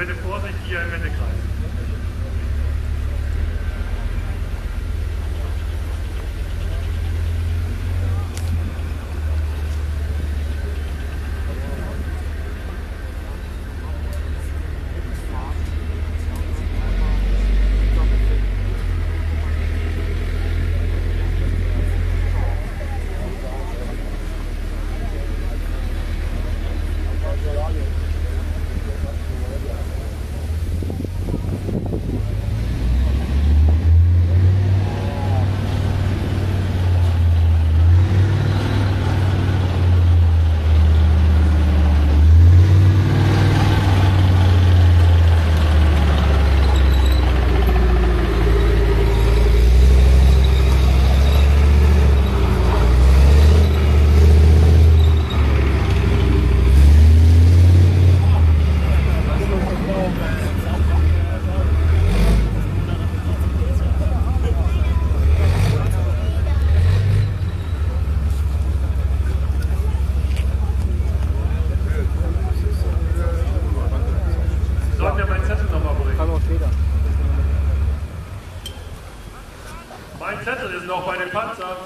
Bitte Vorsicht hier im Wendekreis. Ein Zettel ist noch bei dem Panzer.